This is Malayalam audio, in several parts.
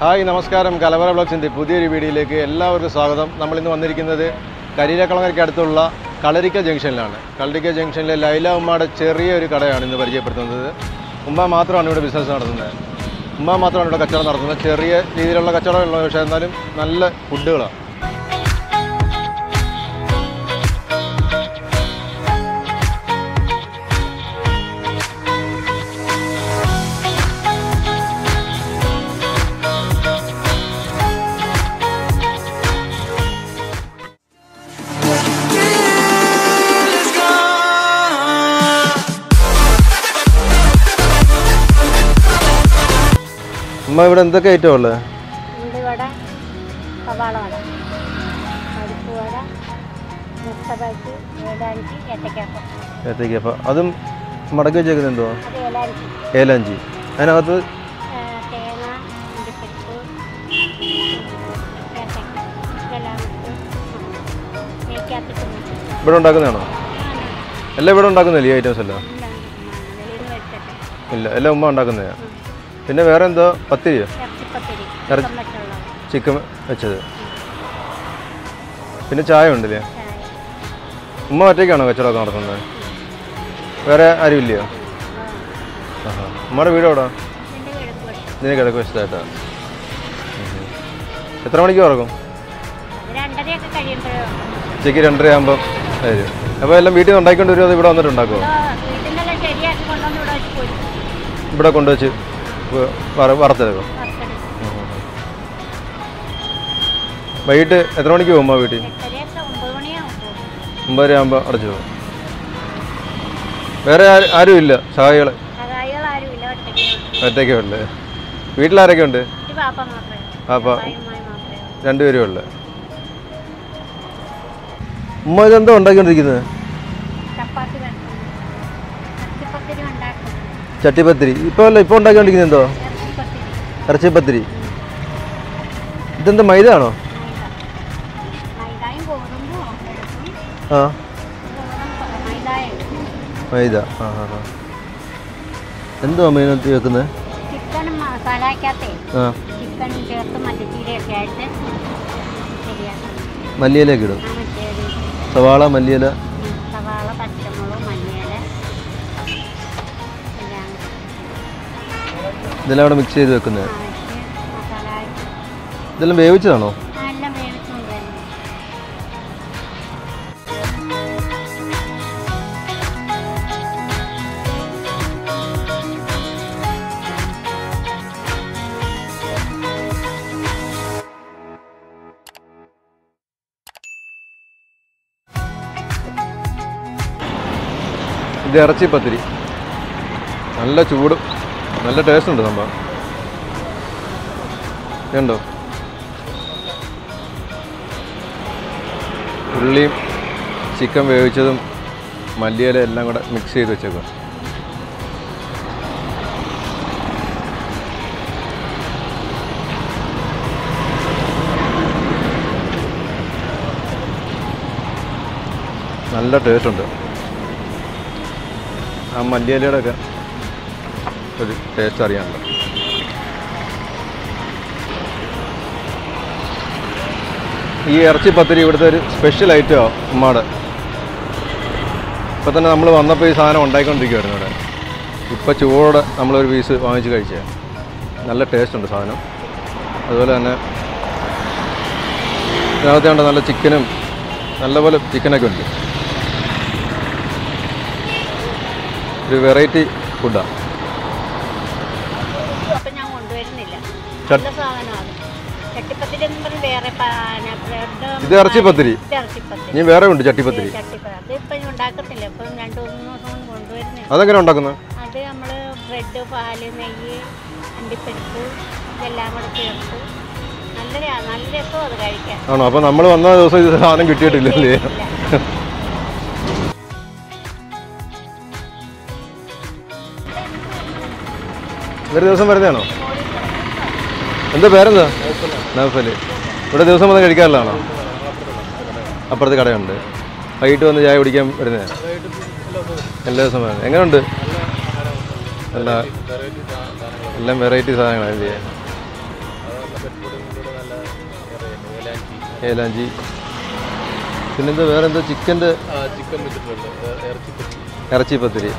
ഹായ് നമസ്കാരം. കലവറ ബ്ലോഗ്സിന്റെ പുതിയൊരു വീഡിയോയിലേക്ക് എല്ലാവർക്കും സ്വാഗതം. നമ്മളിന്ന് വന്നിരിക്കുന്നത് കരീരക്കളങ്ങരയ്ക്ക് അടുത്തുള്ള കളരിക്ക ജംഗ്ഷനിലാണ്. കളരിക്ക ജംഗ്ഷനിലെ ലൈല ഉമ്മയുടെ ചെറിയൊരു കടയാണ് ഇന്ന് പരിചയപ്പെടുത്തുന്നത്. ഉമ്മ മാത്രമാണ് ഇവിടെ ബിസിനസ് നടത്തുന്നത്. ഉമ്മ മാത്രമാണ് ഇവിടെ കച്ചവടം നടത്തുന്നത്. ചെറിയ രീതിയിലുള്ള കച്ചവടമുള്ള പക്ഷേ എന്നാലും നല്ല ഫുഡുകളാണ് ഉമ്മ ഇവിടെ എന്തൊക്കെ ഐറ്റം ഉള്ളത് ഏത്തക്കാപ്പം. അതും മടക്കി വെച്ചേക്കുന്നത് എന്തോ ഏലാഞ്ചി. അതിനകത്ത്. ഇവിടെ ഉണ്ടാക്കുന്നതാണോ? എല്ലാം ഇവിടെ ഉണ്ടാക്കുന്നില്ല ഈ ഐറ്റംസ് എല്ലാം? ഇല്ല എല്ലാം ഉമ്മ ഉണ്ടാക്കുന്നതാണ് പിന്നെ വേറെ എന്തോ പത്തിരിയോ ചിക്കൻ വെച്ചത്. പിന്നെ ചായ ഉണ്ടല്ലേ? ഉമ്മ ഒറ്റയ്ക്കാണോ കച്ചവടമൊക്കെ നടത്തുന്നത്? വേറെ ആരും ഇല്ലയോ. ആഹാ. ഉമ്മയുടെ വീട് എവിടെ? ഇതിന് കിഴക്ക് വശത്തായിട്ടാണ് എത്ര മണിക്ക് ഉറക്കും ഉച്ചയ്ക്ക് രണ്ടര ആകുമ്പോൾ വരും. അപ്പോൾ എല്ലാം വീട്ടിൽ നിന്ന് ഉണ്ടാക്കിക്കൊണ്ട് വരുമോ അത് ഇവിടെ വന്നിട്ടുണ്ടാക്കുമോ ഇവിടെ കൊണ്ടുവച്ച് വറുത്തെടുക്കും വൈകിട്ട് എത്ര മണിക്ക് പോകുമ്പോ വീട്ടിൽ? ഒമ്പത് വരെ ആകുമ്പോ ഒമ്പതര ആകുമ്പോൾ അടച്ചു പോകും. വേറെ ആരും ഇല്ല? സഹായികൾ ഒറ്റയ്ക്ക് ഉള്ളു. വീട്ടിലാരൊക്കെ ഉണ്ട്? ഉള്ളൂ. രണ്ടുപേരും ഉള്ളു. ഉമ്മ ഇതെന്താ ഉണ്ടാക്കിക്കൊണ്ടിരിക്കുന്നത്? ചട്ടിപ്പത്തിരി. ഇപ്പോൾ അല്ല ഇപ്പൊ ഉണ്ടാക്കിക്കൊണ്ടിരിക്കുന്നത് എന്തോ? ഇറച്ചിപ്പത്തിരി. ഇതെന്താ മൈദ ആണോ ആ. മൈദ ആ ആ ആ. എന്തോ മൈനത്ത് വെക്കുന്നത് ചിക്കൻ മസാലക്കകത്തേ ആ. ചിക്കൻ ചേർത്ത് മല്ലിച്ചീരയൊക്കെ ആയിട്ട് ശരിയാക്കും. മല്ലിയിലേക്ക് ഇടും. സവാള മല്ലിയില. ഇതെല്ലാം അവിടെ മിക്സ് ചെയ്ത് വെക്കുന്നത് ഇതെല്ലാം വേവിച്ചതാണോ? ഇത് ഇറച്ചി പത്തിരി. നല്ല ചൂടും. നല്ല ടേസ്റ്റ് ഉണ്ട് സംഭവം. കണ്ടോ ഉള്ളിയും ചിക്കൻ വേവിച്ചതും മല്ലിയില എല്ലാം കൂടെ മിക്സ് ചെയ്ത് വെച്ചേക്കും നല്ല ടേസ്റ്റ് ഉണ്ട്. ആ മല്ലിയിലയുടെ ഒക്കെ ഒരു ടേസ്റ്റ് അറിയാനുണ്ട്. ഈ ഇറച്ചി പത്തിരി ഇവിടുത്തെ ഒരു സ്പെഷ്യൽ ഐറ്റോ ഉമ്മാട്. ഇപ്പം തന്നെ നമ്മൾ വന്നപ്പോൾ ഈ സാധനം ഉണ്ടായിക്കൊണ്ടിരിക്കുവായിരുന്നു ഇവിടെ. ഇപ്പം ചൂടോടെ നമ്മളൊരു പീസ് വാങ്ങിച്ച് കഴിച്ചേ. നല്ല ടേസ്റ്റ് ഉണ്ട് സാധനം. അതുപോലെ തന്നെ ഇതിനകത്ത് കണ്ട നല്ല ചിക്കനും നല്ലപോലെ ചിക്കനൊക്കെ ഉണ്ട്. ഒരു വെറൈറ്റി ഫുഡാണ് ഇത് ഇറച്ചിപ്പത്തിരി. ഇനി വേറെ ഉണ്ട് ചട്ടിപ്പത്തിരി. അതെങ്ങനെ ഉണ്ടാക്കുന്നത് അത് നമ്മൾ ബ്രെഡ് പാൽ നെയ്യ് അണ്ടിപ്പരിപ്പ് ഇതെല്ലാം കൂടെ ചേർത്ത് ആണോ? അപ്പോൾ നമ്മൾ വന്ന ദിവസം ഇത് സാധനം കിട്ടിയിട്ടില്ലല്ലേ. ഒരു ദിവസം വരുന്നതാണോ? എന്താ പേരെന്താ? നൗഫൽ. ഇവിടെ ദിവസം വന്ന് കഴിക്കാറില്ലാണോ? അപ്പുറത്ത് കടയുണ്ട്. വൈകിട്ട് വന്ന് ചായ കുടിക്കാൻ വരുന്നേ? എല്ലാ ദിവസവും വരുന്നത് എങ്ങനെയുണ്ട് എല്ലാ എല്ലാം വെറൈറ്റി സാധനങ്ങളാണ് ചെയ്യാൻ ഏലാഞ്ചി. പിന്നെന്താ വേറെ എന്താ ചിക്കന്റെ ഇറച്ചി പത്തിരി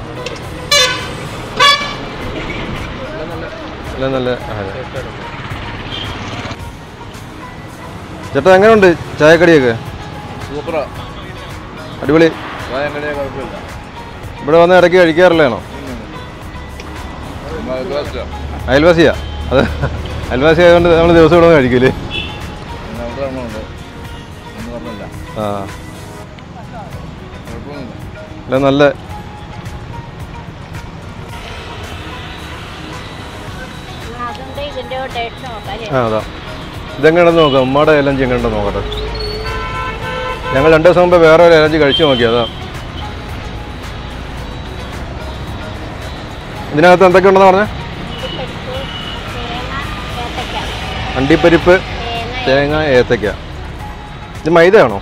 എല്ലാം നല്ല ആഹാരം ചേട്ടാ എങ്ങനെയുണ്ട് ചായക്കടിയൊക്കെ? സൂപ്പറാ. അടിപൊളി. ഇവിടെ വന്ന് ഇടയ്ക്ക് കഴിക്കാറില്ലേണോ അയൽവാസിയാ. അത് അയൽവാസി ആയതുകൊണ്ട് നമ്മൾ ദിവസം ഇവിടെ വന്ന് കഴിക്കില്ലേ അല്ല ആ. നല്ല ആ അതാ. ഇതെങ്ങനെയാണെന്ന് നോക്കാം? ഉമ്മയുടെ ഏലഞ്ചി എങ്ങനെയുണ്ടെന്ന് നോക്കട്ടെ. ഞങ്ങൾ രണ്ടു ദിവസം മുമ്പ് വേറെ ഒരു ഏലഞ്ചി കഴിച്ചു നോക്കിയതാ ഇതിനകത്ത് എന്തൊക്കെ ഉണ്ടെന്ന് പറഞ്ഞേ? അണ്ടിപ്പരിപ്പ് തേങ്ങ ഏത്തക്ക ഇത് മൈദയാണോ?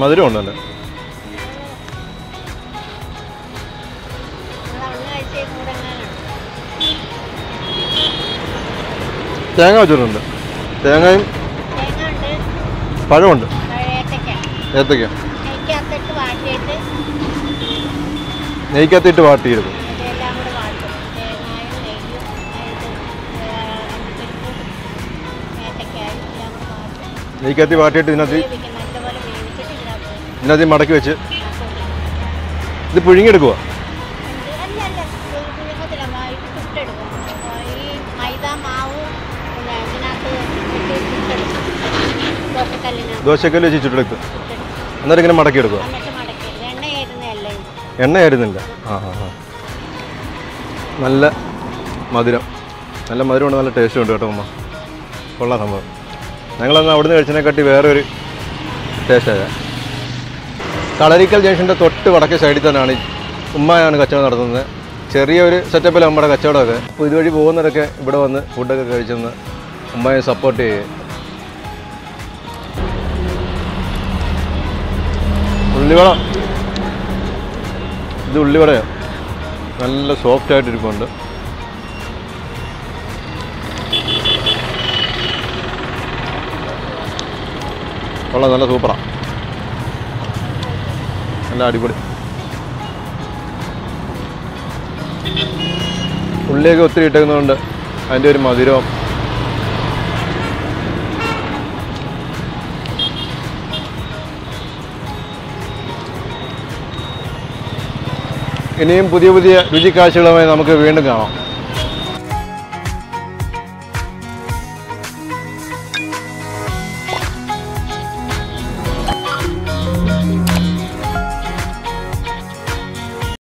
മധുരം ഉണ്ടല്ലേ തേങ്ങ വെച്ചിട്ടുണ്ട്. തേങ്ങയും പഴമുണ്ട്. ഏത്തക്ക. നെയ്ക്കത്തിട്ട് നെയ്ക്കകത്തിട്ട് വാട്ടിയെടുക്കും. നെയ്ക്കകത്തി വാട്ടിയിട്ട് ഇതിനകത്ത് ഇതിനകത്ത് മടക്കി വെച്ച്. ഇത് പുഴുങ്ങിയെടുക്കുക ദോശക്കല്ല് വെച്ച് ചുട്ടെടുത്ത് എന്നിട്ട് ഇങ്ങനെ മടക്കി എടുക്കുക എന്നിട്ട് മടക്കി എണ്ണ ആയിരുന്നല്ല ഇത് ആയിരുന്നില്ല ആ ആ ആ. നല്ല മധുരം. നല്ല മധുരമുണ്ട് നല്ല ടേസ്റ്റും ഉണ്ട് കേട്ടോ അമ്മ കൊള്ളാം സംഭവം. ഞങ്ങളന്ന് അവിടുന്ന് കഴിച്ചതിനെക്കാട്ടി വേറെ ഒരു ടേസ്റ്റായ കളരിക്കൽ ജംഗ്ഷന്റെ തൊട്ട് വടക്കേ സൈഡിൽ തന്നെയാണ് ഉമ്മയാണ് കച്ചവടം നടത്തുന്നത്. ചെറിയൊരു സെറ്റപ്പിൽ നമ്മുടെ കച്ചവടമൊക്കെ അപ്പോൾ ഇതുവഴി പോകുന്നവരൊക്കെ ഇവിടെ വന്ന് ഫുഡൊക്കെ കഴിച്ചെന്ന് ഉമ്മയെ സപ്പോർട്ട് ചെയ്യുക ഉള്ളിവട. ഇത് ഉള്ളിവടയാണ് നല്ല സോഫ്റ്റ് ആയിട്ട് ഇരിപ്പുണ്ട്. കൊള്ളാം നല്ല സൂപ്പറാണ് നല്ല അടിപൊളി. ഉള്ളിയൊക്കെ ഒത്തിരി ഇട്ടേക്കുന്നതുകൊണ്ട് അതിന്റെ ഒരു മധുരവും ഇനിയും പുതിയ പുതിയ രുചിക്കാഴ്ചകളുമായി നമുക്ക് വീണ്ടും കാണാം.